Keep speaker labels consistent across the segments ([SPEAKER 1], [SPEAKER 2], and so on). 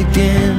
[SPEAKER 1] again.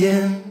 [SPEAKER 1] 天。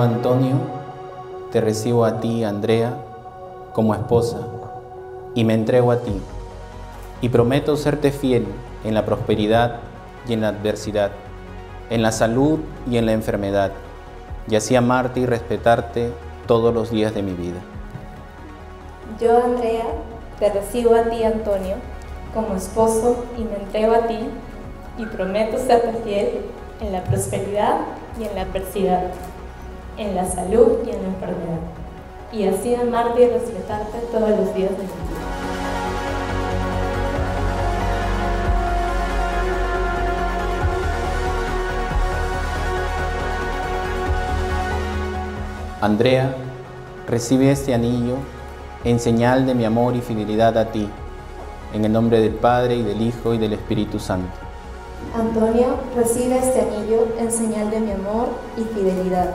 [SPEAKER 2] Antonio, te recibo a ti, Andrea, como esposa, y me entrego a ti, y prometo serte fiel en la prosperidad y en la adversidad, en la salud y en la enfermedad, y así amarte y respetarte todos los días de mi vida.
[SPEAKER 3] Yo, Andrea, te recibo a ti, Antonio, como esposo y me entrego a ti, y prometo serte fiel en la prosperidad y en la adversidad en la salud y en la enfermedad, y así amarte y respetarte todos los días de mi vida.
[SPEAKER 2] Andrea, recibe este anillo en señal de mi amor y fidelidad a ti, en el nombre del Padre y del Hijo y del Espíritu Santo.
[SPEAKER 3] Antonio, recibe este anillo en señal de mi amor y fidelidad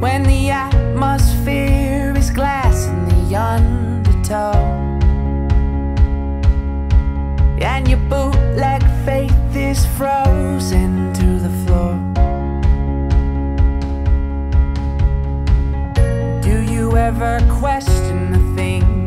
[SPEAKER 4] when the atmosphere is glass in the undertow. And your bootleg faith is frozen to the floor. Do you ever question the things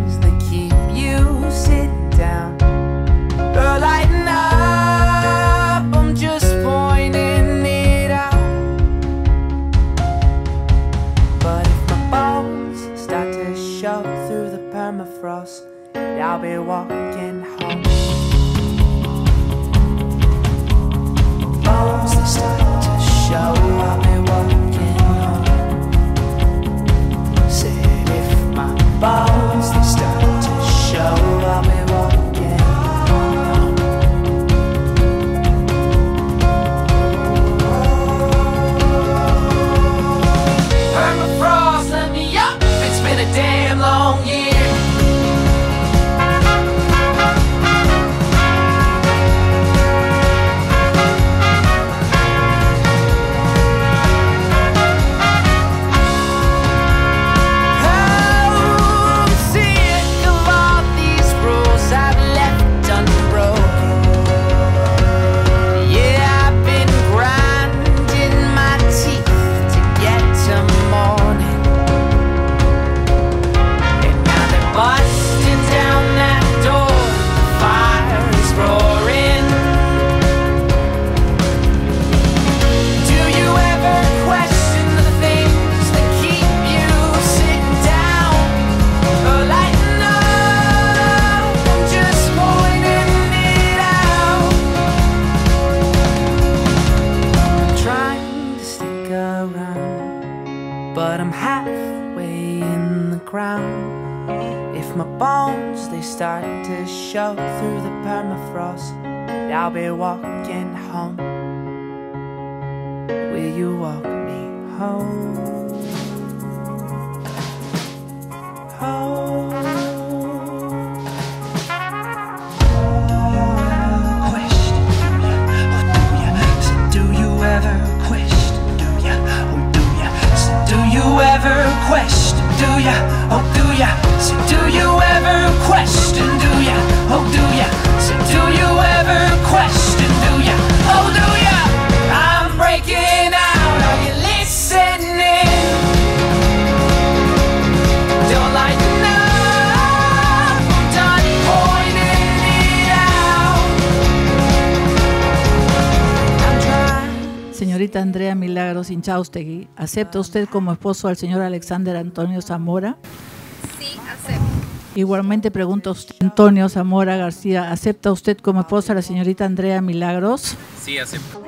[SPEAKER 4] home.
[SPEAKER 5] Andrea Milagros Inchaustegui, ¿acepta usted como esposo al señor Alexander Antonio Zamora? Sí, acepto. Igualmente pregunta usted, Antonio Zamora García, ¿acepta usted como esposa a la señorita Andrea Milagros? Sí,
[SPEAKER 2] acepto.